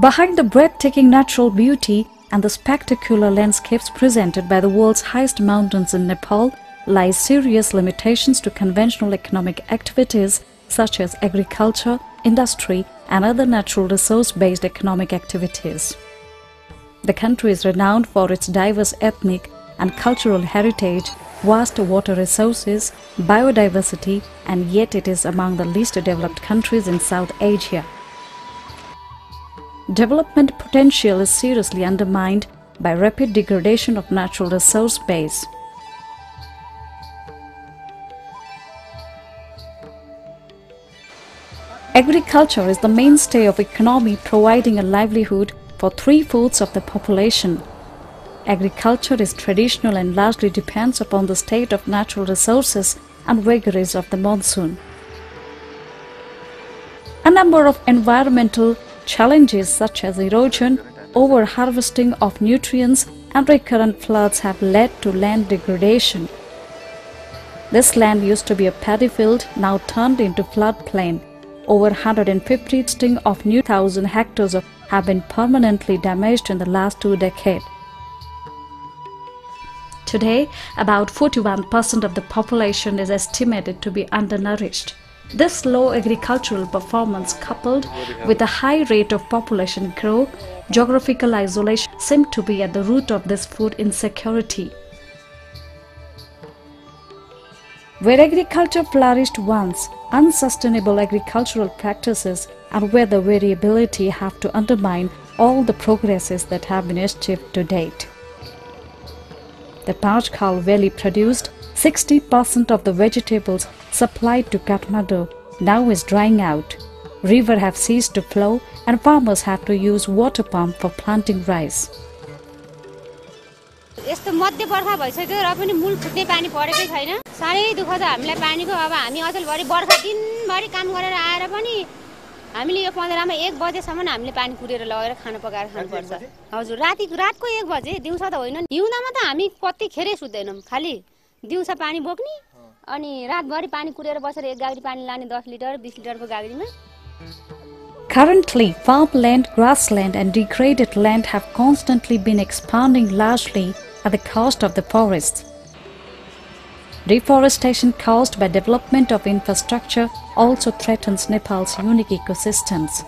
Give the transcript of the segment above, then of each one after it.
Behind the breathtaking natural beauty and the spectacular landscapes presented by the world's highest mountains in Nepal lies serious limitations to conventional economic activities such as agriculture, industry and other natural resource-based economic activities. The country is renowned for its diverse ethnic and cultural heritage, vast water resources, biodiversity and yet it is among the least developed countries in South Asia. Development potential is seriously undermined by rapid degradation of natural resource base. Agriculture is the mainstay of economy providing a livelihood for three-fourths of the population. Agriculture is traditional and largely depends upon the state of natural resources and vagaries of the monsoon. A number of environmental challenges such as erosion, over-harvesting of nutrients and recurrent floods have led to land degradation. This land used to be a paddy field, now turned into floodplain. Over 150 sting of new thousand hectares of have been permanently damaged in the last two decades. Today, about 41% of the population is estimated to be undernourished. This low agricultural performance coupled with a high rate of population growth, geographical isolation seem to be at the root of this food insecurity. Where agriculture flourished once, unsustainable agricultural practices and weather variability have to undermine all the progresses that have been achieved to date. The Panchkhal Valley produced 60% of the vegetables supplied to Kathmandu now is drying out. River have ceased to flow and farmers have to use water pump for planting rice. यस्तो मध्य बर्खा भइसक्यो र पनि मूल फुट्ने पानी परेकै छैन। साह्रै दुःख छ हामीलाई पानीको अब हामी अचेलभरि बर्खा दिनभरि काम गरेर आएर पनि हामीले यो पन्ध्रमा एक बजेसम्म हामीले पानी कुरेर लगेर खाना पकाएर खानुपर्छ। हजुर राति रातको एक बजे दिउँसो त होइन। हिउँदामा त हामी कतिखेरै सुत्दैनौँ खालि। दिउँसो पानी बोक्ने अनि रातभरि पानी कुरेर बसेर एक गाडी पानी लाने दस लिटर बिस लिटरको गाडीमा Currently, farmland, grassland and degraded land have constantly been expanding largely at the cost of the forests. Deforestation caused by development of infrastructure also threatens Nepal's unique ecosystems.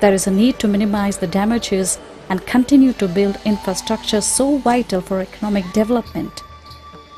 There is a need to minimize the damages and continue to build infrastructure so vital for economic development.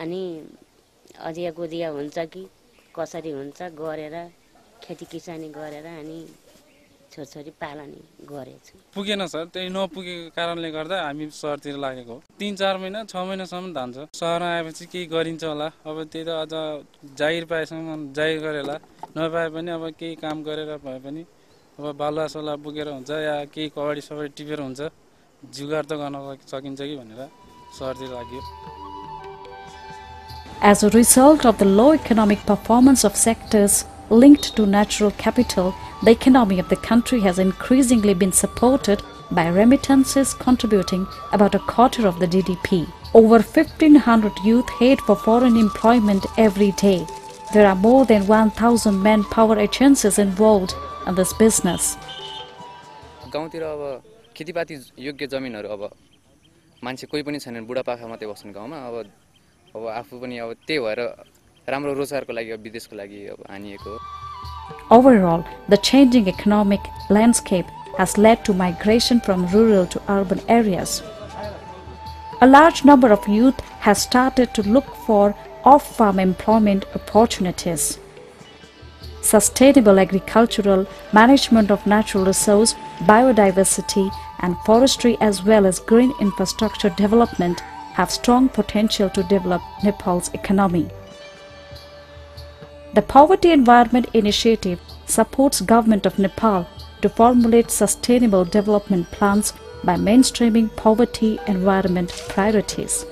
अनि अझिया कुदिया हुन्छ कि कसरी हुन्छ गरेर खेती किसानी गरेर अनि छोरछोरी पालनी गरेछु। पुगेन सर त्यही नपुगेको कारणले गर्दा हामी सहरतिर लागेको हो। तिन चार महिना छ महिनासम्म धान्छ। सहरमा आएपछि केही गरिन्छ होला। अब त्यही त अझ जागिर पाएसम्म जागिर गरेला। नपाए पनि अब केही काम गरेर भए पनि अब बालुवासोला पुगेर हुन्छ या केही कबड्डी सबडी टिपेर हुन्छ। जुगाड त गर्न सकिन्छ कि भनेर सहरतिर लाग्यो। As a result of the low economic performance of sectors linked to natural capital, the economy of the country has increasingly been supported by remittances contributing about a quarter of the GDP. Over 1500 youth head for foreign employment every day. There are more than 1000 manpower agencies involved in this business. गाउँतिर अब खेतीपाती योग्य जमिनहरू अब मान्छे कोही पनि छैनन् बुढापाका मात्रै बस्छन् गाउँमा अब अब आफू पनि अब त्यही भएर राम्रो रोजगारको लागि अब विदेशको लागि अब हानिएको हो Overall, the changing economic landscape has led to migration from rural to urban areas. A large number of youth has started to look for off-farm employment opportunities. Sustainable agricultural management of natural resource, biodiversity and forestry as well as green infrastructure development have strong potential to develop Nepal's economy. The Poverty Environment Initiative supports government of Nepal to formulate sustainable development plans by mainstreaming poverty environment priorities.